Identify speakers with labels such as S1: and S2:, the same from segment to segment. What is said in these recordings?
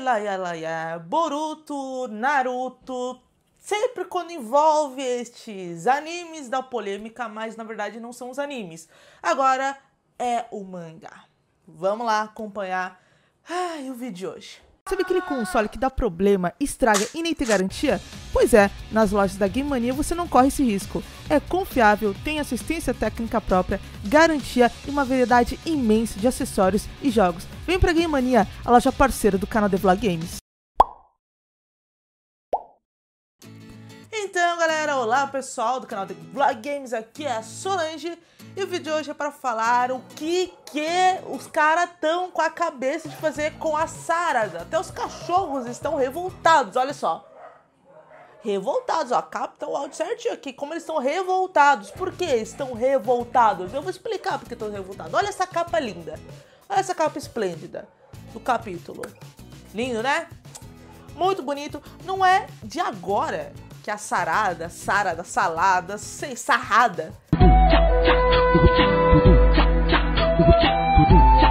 S1: lá, lá, lá, Boruto, Naruto, sempre quando envolve estes animes da polêmica, mas na verdade não são os animes. Agora é o mangá. Vamos lá acompanhar ai, o vídeo de hoje. Sabe aquele console que dá problema, estraga e nem tem garantia? Pois é, nas lojas da Game Mania você não corre esse risco. É confiável, tem assistência técnica própria, garantia e uma variedade imensa de acessórios e jogos. Vem pra Game Mania, a loja parceira do canal The Vlog Games. Então, galera, olá pessoal do canal The Vlog Games, aqui é a Solange e o vídeo de hoje é para falar o que que os caras estão com a cabeça de fazer com a Sarada. Até os cachorros estão revoltados, olha só. Revoltados, ó, capta o áudio certinho aqui, como eles estão revoltados. Por que estão revoltados? Eu vou explicar porque estão revoltados. Olha essa capa linda. Olha essa capa esplêndida do capítulo. Lindo, né? Muito bonito. Não é de agora que a sarada, sarada, salada, sei, sarrada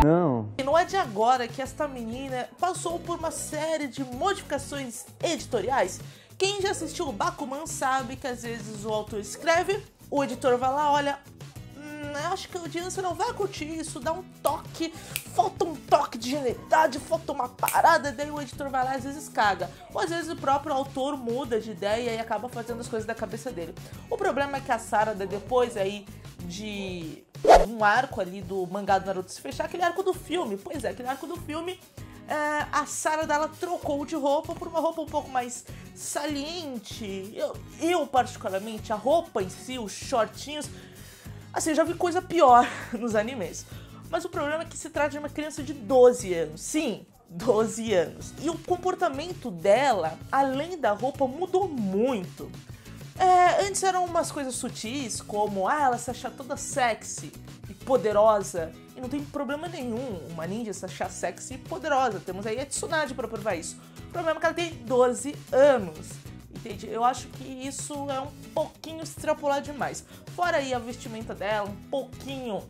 S1: não. E não é de agora que esta menina passou por uma série de modificações editoriais. Quem já assistiu o Bakuman sabe que às vezes o autor escreve, o editor vai lá, olha, hum, acho que a audiência não vai curtir isso, dá um toque, falta um toque de genialidade, falta uma parada, daí o editor vai lá e às vezes caga. Ou às vezes o próprio autor muda de ideia e acaba fazendo as coisas da cabeça dele. O problema é que a Sarada depois aí de um arco ali do mangá do Naruto se fechar, aquele arco do filme. Pois é, aquele arco do filme. É, a Sarah dela trocou de roupa por uma roupa um pouco mais saliente. Eu, eu, particularmente, a roupa em si, os shortinhos. Assim, eu já vi coisa pior nos animes. Mas o problema é que se trata de uma criança de 12 anos. Sim, 12 anos. E o comportamento dela, além da roupa, mudou muito. É, antes eram umas coisas sutis, como ah, ela se achar toda sexy e poderosa. E não tem problema nenhum uma ninja se achar sexy e poderosa. Temos aí a Tsunade para provar isso. O problema é que ela tem 12 anos. Entende? Eu acho que isso é um pouquinho extrapolar demais. Fora aí a vestimenta dela, um pouquinho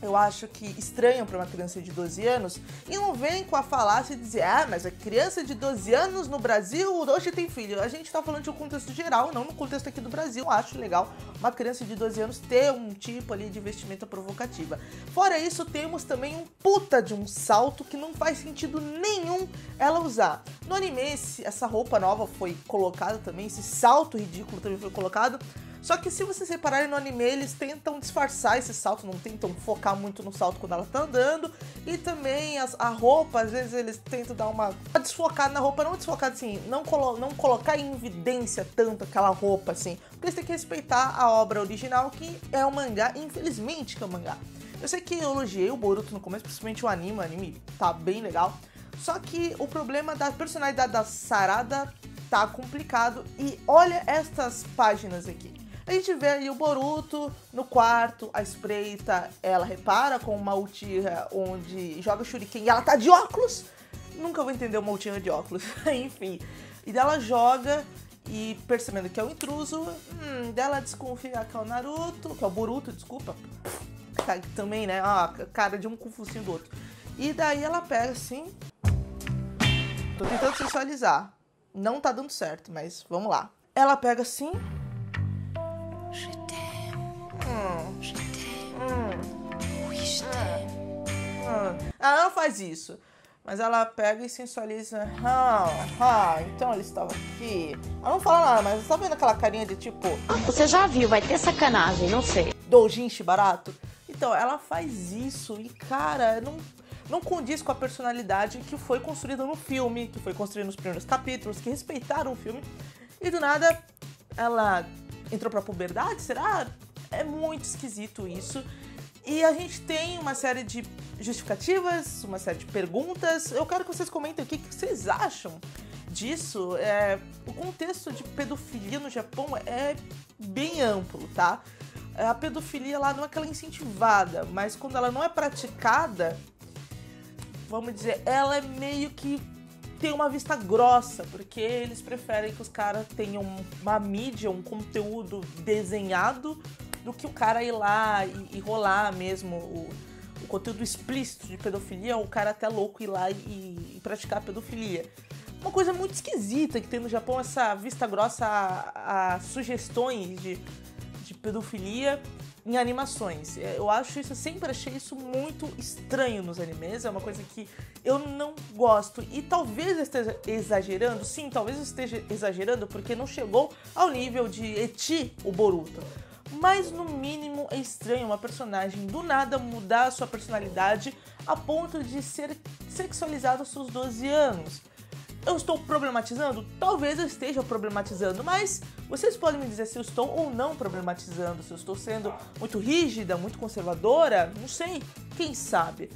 S1: eu acho que estranho para uma criança de 12 anos e não vem com a falácia de dizer, ah, mas a criança de 12 anos no Brasil hoje tem filho. A gente tá falando de um contexto geral, não no contexto aqui do Brasil. Eu acho legal uma criança de 12 anos ter um tipo ali de vestimenta provocativa. Fora isso, temos também um puta de um salto que não faz sentido nenhum ela usar. No anime, essa roupa nova foi colocada também, esse salto ridículo também foi colocado só que se vocês repararem no anime, eles tentam disfarçar esse salto, não tentam focar muito no salto quando ela tá andando. E também as, a roupa, às vezes eles tentam dar uma, desfocada na roupa, não desfocada assim, não, colo, não colocar em evidência tanto aquela roupa assim. Porque eles têm que respeitar a obra original, que é o mangá, infelizmente que é o mangá. Eu sei que eu elogiei o Boruto no começo, principalmente o anime, o anime tá bem legal. Só que o problema da personalidade da Sarada tá complicado. E olha estas páginas aqui. A gente vê aí o Boruto no quarto, a espreita, ela repara com uma Uchiha onde joga shuriken e ela tá de óculos. Nunca vou entender uma Uchiha de óculos. Enfim. E dela joga e percebendo que é um intruso, hum, dela desconfia que é o Naruto, que é o Boruto, desculpa. Tá, também, né? Ah, cara de um com focinho do outro. E daí ela pega assim. Tô tentando sensualizar. Não tá dando certo, mas vamos lá. Ela pega assim, ela não faz isso. Mas ela pega e sensualiza. Ah, ah, então ele estava aqui. Ela não fala nada, mas tá vendo aquela carinha de tipo.
S2: Você já viu, vai ter sacanagem, não sei.
S1: Doujinshi barato? Então, ela faz isso e, cara, não, não condiz com a personalidade que foi construída no filme, que foi construída nos primeiros capítulos, que respeitaram o filme. E do nada, ela entrou pra puberdade? Será? É muito esquisito isso. E a gente tem uma série de justificativas, uma série de perguntas. Eu quero que vocês comentem o que, vocês acham disso. É, o contexto de pedofilia no Japão é bem amplo, tá? A pedofilia lá não é aquela incentivada, mas quando ela não é praticada, vamos dizer, ela é meio que tem uma vista grossa, porque eles preferem que os caras tenham uma mídia, um conteúdo desenhado, do que o cara ir lá e, e rolar mesmo o, o conteúdo explícito de pedofilia, o cara até louco ir lá e, e praticar pedofilia. Uma coisa muito esquisita que tem no Japão essa vista grossa a, a sugestões de, de pedofilia em animações. É, eu acho isso, eu sempre achei isso muito estranho nos animes, é uma coisa que eu não gosto. E talvez eu esteja exagerando, sim, talvez eu esteja exagerando porque não chegou ao nível de Eti, o Boruto. Mas no mínimo é estranho uma personagem do nada mudar a sua personalidade a ponto de ser sexualizada aos seus 12 anos. Eu estou problematizando? Talvez eu esteja problematizando, mas vocês podem me dizer se eu estou ou não problematizando, se eu estou sendo muito rígida, muito conservadora, não sei, quem sabe.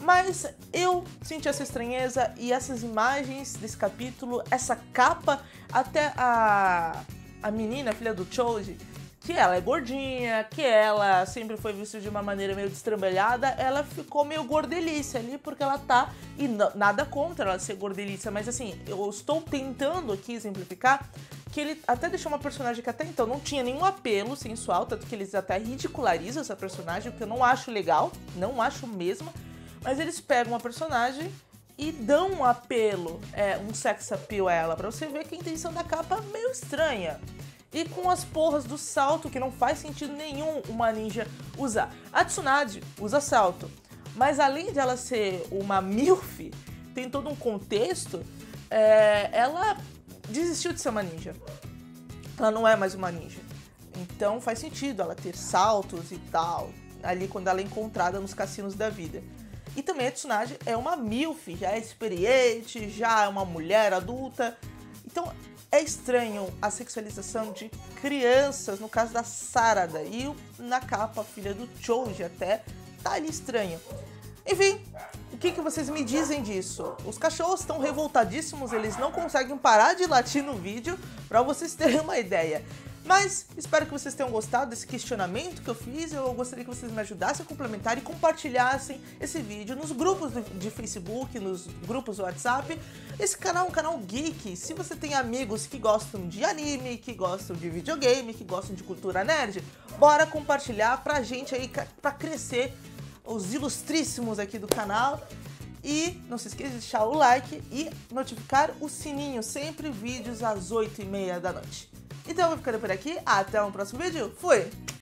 S1: Mas eu senti essa estranheza e essas imagens desse capítulo, essa capa, até a, a menina, filha do Choji, que ela é gordinha, que ela sempre foi vista de uma maneira meio destrambelhada, ela ficou meio gordelícia ali, porque ela tá. E nada contra ela ser gordelícia, mas assim, eu estou tentando aqui exemplificar que ele até deixou uma personagem que até então não tinha nenhum apelo sensual, tanto que eles até ridicularizam essa personagem, o que eu não acho legal, não acho mesmo. Mas eles pegam uma personagem e dão um apelo, é, um sex appeal a ela, pra você ver que a intenção da capa é meio estranha e com as porras do salto, que não faz sentido nenhum uma ninja usar. A Tsunade usa salto, mas além de ela ser uma MILF, tem todo um contexto, é, ela desistiu de ser uma ninja. Ela não é mais uma ninja. Então faz sentido ela ter saltos e tal, ali quando ela é encontrada nos cassinos da vida. E também a Tsunade é uma MILF, já é experiente, já é uma mulher adulta. Então é estranho a sexualização de crianças, no caso da Sarada, e na capa a filha do Choji até tá ali estranho. Enfim, o que, que vocês me dizem disso? Os cachorros estão revoltadíssimos, eles não conseguem parar de latir no vídeo, para vocês terem uma ideia. Mas espero que vocês tenham gostado desse questionamento que eu fiz. Eu gostaria que vocês me ajudassem a complementar e compartilhassem esse vídeo nos grupos de Facebook, nos grupos do WhatsApp. Esse canal é um canal geek. Se você tem amigos que gostam de anime, que gostam de videogame, que gostam de cultura nerd, bora compartilhar pra gente aí, pra crescer os ilustríssimos aqui do canal. E não se esqueça de deixar o like e notificar o sininho, sempre vídeos às 8h30 da noite. Então eu vou ficando por aqui, até o próximo vídeo, fui!